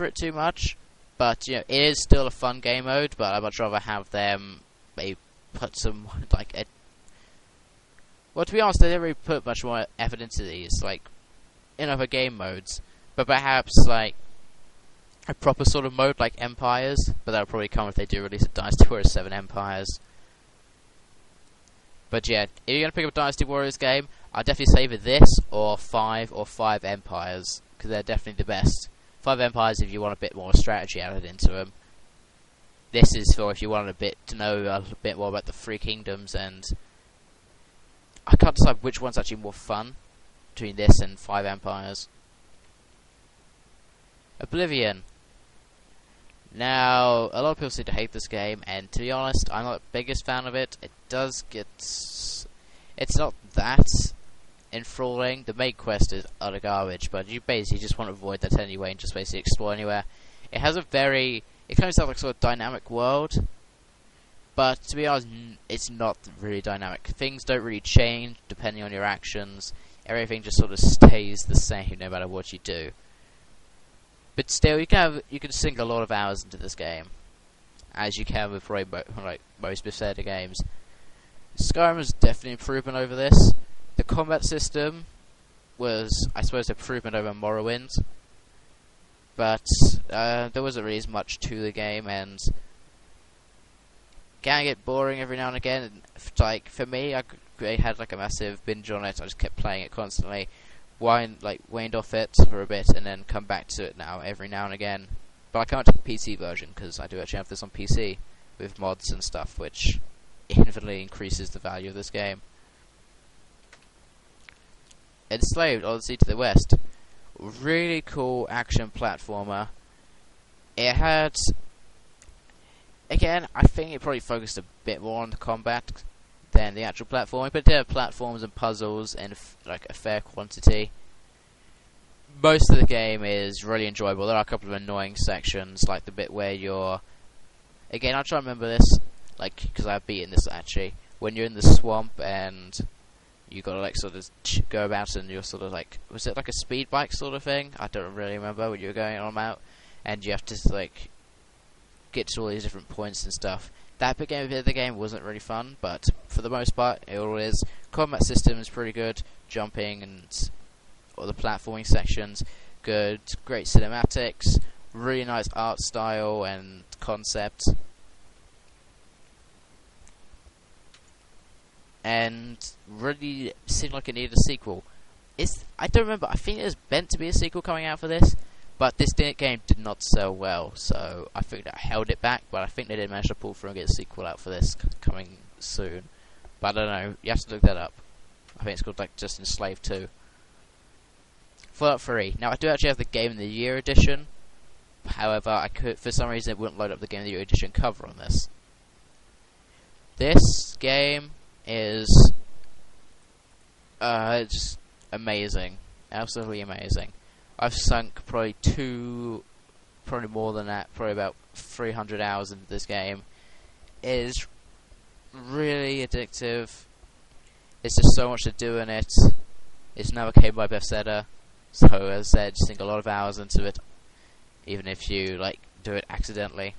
for it too much, but you know it is still a fun game mode. But I'd much rather have them maybe put some like a. Well, to be honest, they didn't really put much more effort into these, like in other game modes. But perhaps like a proper sort of mode like Empires, but that'll probably come if they do release a Dynasty Warriors 7 Empires. But yeah, if you're gonna pick up a Dynasty Warriors game, I'd definitely say either this or 5 or 5 Empires, because they're definitely the best. 5 Empires if you want a bit more strategy added into them. This is for if you want a bit to know a bit more about the Three Kingdoms, and I can't decide which one's actually more fun between this and 5 Empires. Oblivion. Now, a lot of people seem to hate this game, and to be honest, I'm not the biggest fan of it. It does get... It's not that enthralling. The main quest is utter garbage, but you basically just want to avoid that anyway and just basically explore anywhere. It has a very... It kind of sounds like sort of dynamic world, but to be honest, it's not really dynamic. Things don't really change depending on your actions. Everything just sort of stays the same no matter what you do. But still, you can have, you can sink a lot of hours into this game, as you can with probably like most Bethesda games. Skyrim was definitely improvement over this. The combat system was, I suppose, improvement over Morrowind, but uh, there wasn't really as much to the game, and can get boring every now and again. And like for me, I, had like a massive binge on it. I just kept playing it constantly wind like waned off it for a bit and then come back to it now every now and again. But I can't take the PC version because I do actually have this on PC with mods and stuff, which infinitely increases the value of this game. Enslaved Odyssey to the West, really cool action platformer. It had again, I think it probably focused a bit more on the combat than the actual platforming, but it have platforms and puzzles in like a fair quantity. Most of the game is really enjoyable. There are a couple of annoying sections, like the bit where you're. Again, I'll try to remember this, like because I've beaten this actually. When you're in the swamp and you gotta like sort of go about and you're sort of like was it like a speed bike sort of thing? I don't really remember when you were going on about, and you have to like get to all these different points and stuff that bit of the game wasn't really fun, but for the most part, it all is. Combat system is pretty good. Jumping and all the platforming sections, good. Great cinematics, really nice art style and concept. And really seemed like it needed a sequel. It's, I don't remember, I think there's meant to be a sequel coming out for this, but this game did not sell well, so I think that held it back. But I think they did manage to pull through and get a sequel out for this coming soon. But I don't know. You have to look that up. I think it's called like just Enslaved 2. Fallout 3. Now I do actually have the Game of the Year edition. However, I could for some reason it wouldn't load up the Game of the Year edition cover on this. This game is uh, just amazing, absolutely amazing. I've sunk probably two, probably more than that, probably about 300 hours into this game. It is really addictive. There's just so much to do in it. It's never came by Bethesda, so as I said, sink a lot of hours into it, even if you like do it accidentally.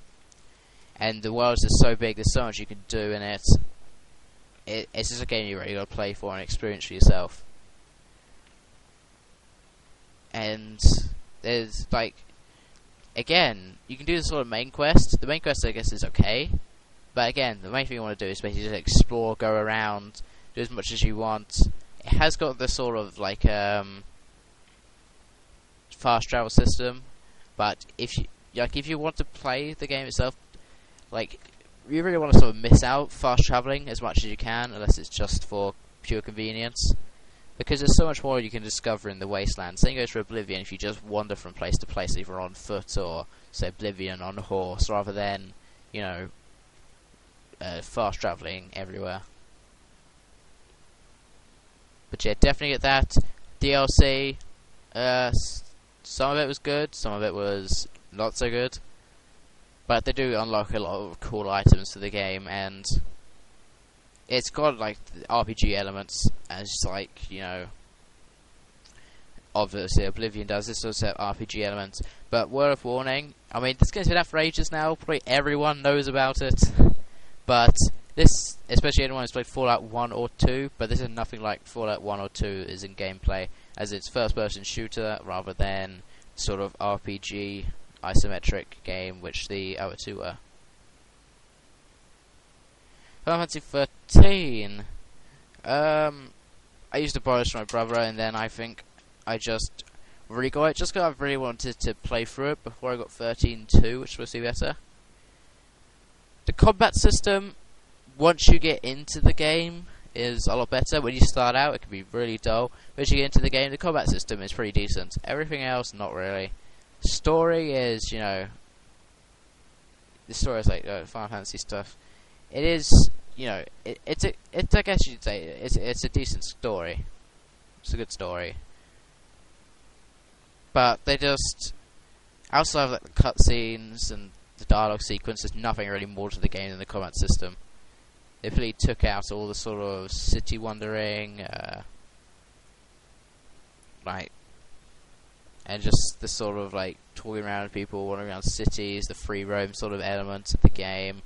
And the world is so big. There's so much you can do in it. It it's just a game you really got to play for and experience for yourself and there's like again, you can do the sort of main quest. The main quest, I guess, is okay, but again, the main thing you want to do is basically just explore, go around, do as much as you want. It has got the sort of like um, fast travel system, but if you like, if you want to play the game itself, like you really want to sort of miss out fast traveling as much as you can, unless it's just for pure convenience because there's so much more you can discover in the wasteland. Same goes for Oblivion if you just wander from place to place, either on foot or, say, Oblivion on a horse, rather than, you know, uh, fast traveling everywhere. But yeah, definitely get that. DLC, uh, some of it was good, some of it was not so good. But they do unlock a lot of cool items for the game, and it's got like RPG elements as like you know obviously Oblivion does. This have RPG elements, but word of warning. I mean, this game's been out for ages now. Probably everyone knows about it, but this, especially anyone who's played Fallout 1 or 2, but this is nothing like Fallout 1 or 2 is in gameplay, as it's first-person shooter rather than sort of RPG isometric game, which the other two were. Final Fantasy 13. Um, I used to borrow this from my brother, and then I think I just really got it just because I really wanted to play through it before I got 13.2, which was be better. The combat system, once you get into the game, is a lot better. When you start out, it can be really dull. But as you get into the game, the combat system is pretty decent. Everything else, not really. Story is, you know, the story is like uh, Final Fantasy stuff. It is, you know, it, it's a, it's I guess you'd say it's it's a decent story. It's a good story. But they just outside of like, the cutscenes and the dialogue sequence, there's nothing really more to the game than the combat system. They really took out all the sort of city wandering, uh, like, and just the sort of like talking around people, wandering around cities, the free roam sort of elements of the game.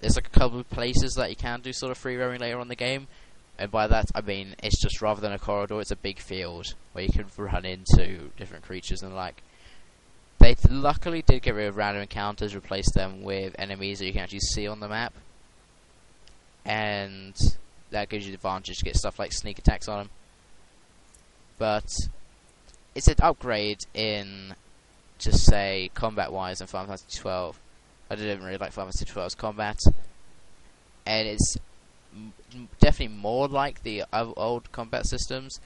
There's like a couple of places that you can do sort of free roaming later on the game, and by that I mean it's just rather than a corridor, it's a big field where you can run into different creatures and like. They luckily did get rid of random encounters, replace them with enemies that you can actually see on the map, and that gives you the advantage to get stuff like sneak attacks on them. But it's an upgrade in, just say, combat-wise in Final Fantasy 12. I didn't really like Final Fantasy 12's combat, and it's definitely more like the old combat systems,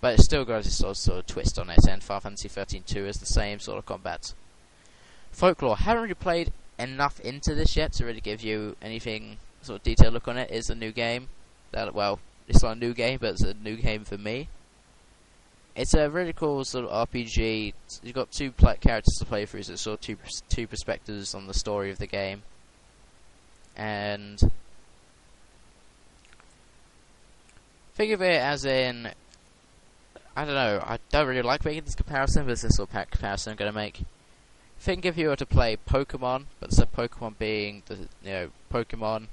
but it still got a sort of, sort of twist on it. And Final Fantasy 13 2 is the same sort of combat. Folklore. Haven't really played enough into this yet to really give you anything sort of detailed look on it. It's a new game. That well, it's not a new game, but it's a new game for me. It's a really cool sort of RPG. You've got two characters to play through, so it's sort of two two perspectives on the story of the game, and think of it as in I don't know. I don't really like making this comparison, but this is sort of comparison I'm going to make. Think if you were to play Pokemon, but instead of Pokemon being the you know Pokemon,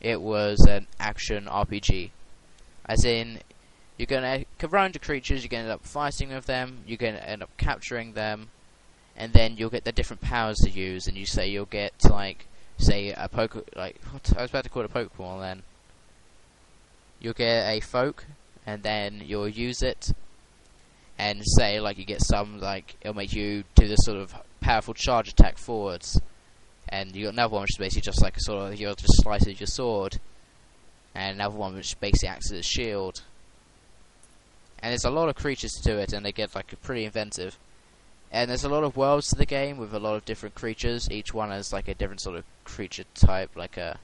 it was an action RPG, as in you're going to run into creatures, you're to end up fighting with them, you're to end up capturing them, and then you'll get the different powers to use, and you say you'll get, like, say, a poke, like, what, I was about to call it a Pokemon then. You'll get a folk, and then you'll use it, and say, like, you get some, like, it'll make you do this sort of powerful charge attack forwards, and you got another one which is basically just like a sort of, you're just slices your sword, and another one which basically acts as a shield and there's a lot of creatures to it, and they get like pretty inventive. And there's a lot of worlds to the game with a lot of different creatures. Each one has like a different sort of creature type, like a.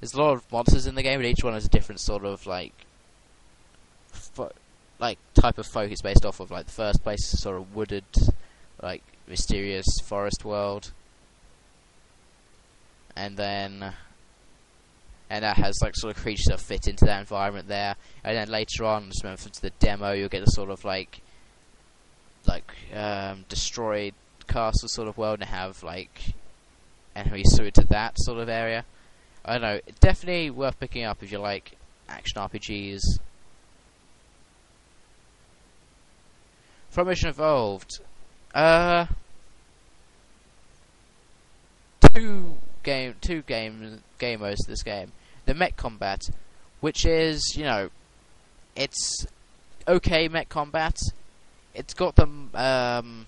There's a lot of monsters in the game, but each one has a different sort of like. like type of folk. It's based off of like the first place, sort of wooded, like mysterious forest world. And then and that has like sort of creatures that fit into that environment there. And then later on, just remember to the demo, you'll get a sort of like like um, destroyed castle sort of world and have like enemies suited to that sort of area. I don't know, definitely worth picking up if you like action RPGs. Front Mission Evolved, uh, two game, two game game modes to this game the mech combat, which is, you know, it's okay mech combat. It's got the um,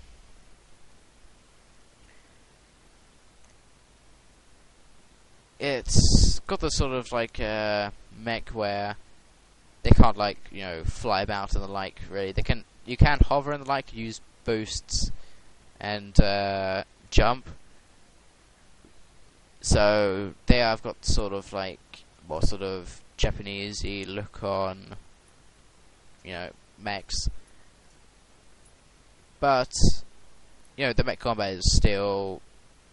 it's got the sort of like uh, mech where they can't like you know fly about and the like. Really, they can you can hover and the like, use boosts and uh, jump. So they have got sort of like more sort of Japanesey look on, you know, mechs. But you know, the mech combat is still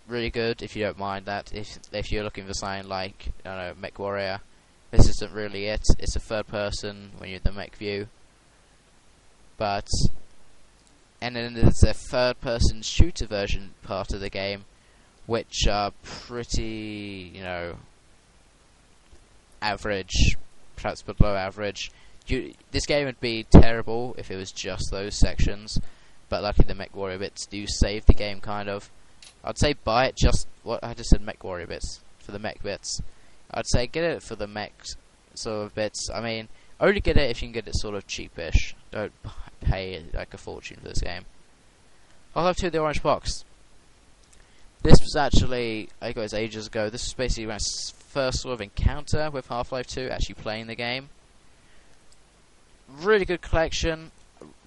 really good if you don't mind that. If if you're looking for something like I don't know, Mech Warrior, this isn't really it. It's a third person when you're in the mech view. but and then there's a third-person shooter version part of the game, which are pretty, you know, average, perhaps below average. You, this game would be terrible if it was just those sections, but luckily the Mech Warrior bits do save the game, kind of. I'd say buy it just what I just said, Mech Warrior bits for the mech bits. I'd say get it for the mech sort of bits. I mean, only get it if you can get it sort of cheapish. Don't pay like a fortune for this game. I'll have 2 The Orange Box. This was actually, I think it was ages ago, this was basically my first sort of encounter with Half-Life 2, actually playing the game. Really good collection,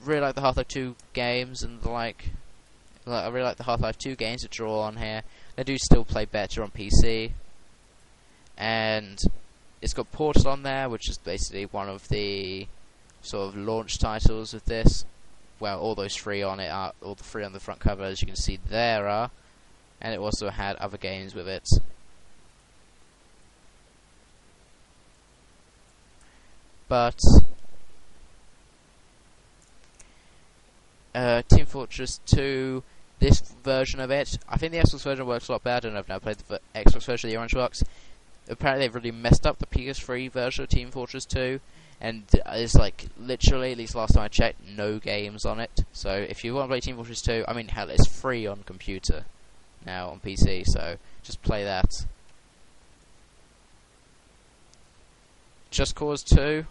really like the Half-Life 2 games and the like. I really like the Half-Life 2 games that draw on here. They do still play better on PC. And it's got Portal on there, which is basically one of the sort of launch titles of this. Well, all those three on it are all the three on the front cover, as you can see there are, and it also had other games with it. But uh, Team Fortress 2, this version of it, I think the Xbox version works a lot better. Know I've now played the Xbox version of the Orange Box. Apparently, they've really messed up the PS3 version of Team Fortress 2 and it's like literally, at least last time I checked, no games on it. So if you want to play Team Fortress 2, I mean, hell, it's free on computer now on PC, so just play that. Just Cause 2.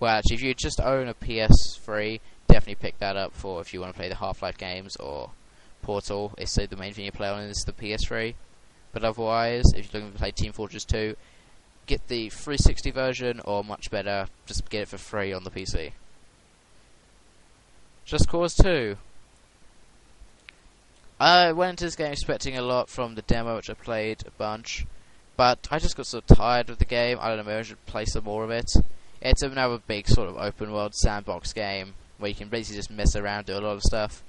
Well, actually, if you just own a PS3, definitely pick that up for if you want to play the Half-Life games or Portal. It's the main thing you play on is the PS3. But otherwise, if you're looking to play Team Fortress 2, get the 360 version, or much better, just get it for free on the PC. Just Cause 2. I went into this game expecting a lot from the demo, which I played a bunch, but I just got so tired of the game. I don't know, I should play some more of it. It's another big sort of open world sandbox game where you can basically just mess around, do a lot of stuff.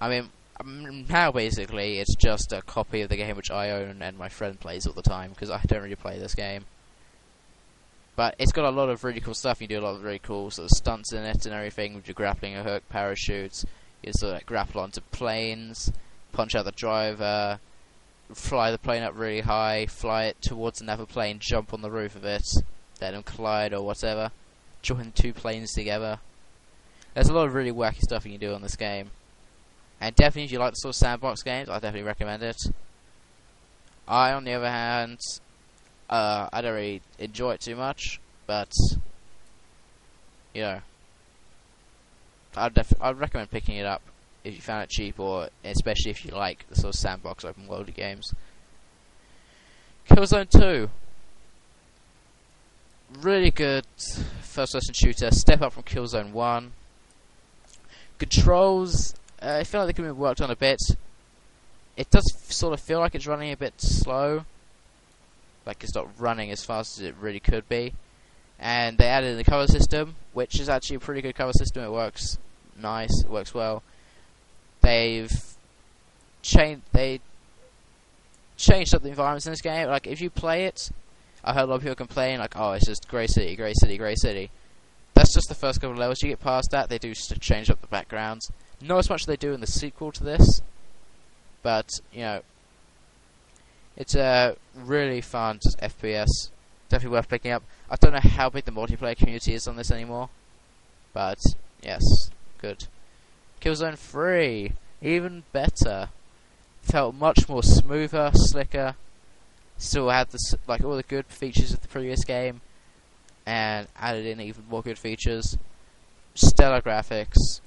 I mean, now basically it's just a copy of the game which I own and my friend plays all the time because I don't really play this game. But it's got a lot of really cool stuff. You do a lot of really cool sort of stunts in it and everything with your grappling a hook, parachutes. You sort of grapple onto planes, punch out the driver, fly the plane up really high, fly it towards another plane, jump on the roof of it, let them collide or whatever. Join two planes together. There's a lot of really wacky stuff you can do on this game. And definitely, if you like the sort of sandbox games, I definitely recommend it. I, on the other hand, uh, I don't really enjoy it too much, but you know, I'd I'd recommend picking it up if you found it cheap, or especially if you like the sort of sandbox open world games. Killzone 2, really good first-person shooter. Step up from Killzone 1. Controls uh, I feel like they could have worked on a bit. It does sort of feel like it's running a bit slow. Like it's not running as fast as it really could be. And they added in the cover system, which is actually a pretty good cover system. It works nice, it works well. They've changed they changed up the environments in this game. Like if you play it, I heard a lot of people complain like, "Oh, it's just Grey City, Grey City, Grey City." That's just the first couple of levels. You get past that, they do change up the backgrounds. Not as much as they do in the sequel to this, but you know, it's a really fun just FPS. Definitely worth picking up. I don't know how big the multiplayer community is on this anymore, but yes, good. Killzone 3, even better. Felt much more smoother, slicker. Still had the like all the good features of the previous game, and added in even more good features. Stellar graphics,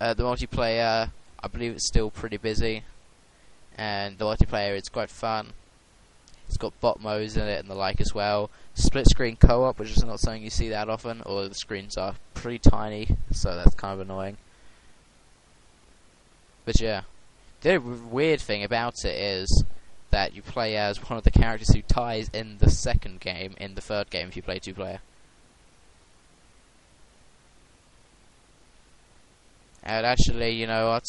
uh, the multiplayer, I believe it's still pretty busy, and the multiplayer is quite fun. It's got bot modes in it and the like as well. Split screen co-op, which is not something you see that often, or the screens are pretty tiny, so that's kind of annoying. But yeah, the weird thing about it is that you play as one of the characters who ties in the second game, in the third game if you play two player. And actually, you know what?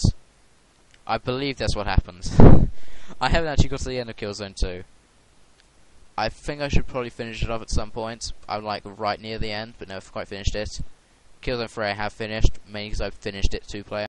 I believe that's what happens. I haven't actually got to the end of Killzone 2. I think I should probably finish it off at some point. I'm like right near the end, but never quite finished it. Killzone 3 I have finished, mainly because I've finished it two player.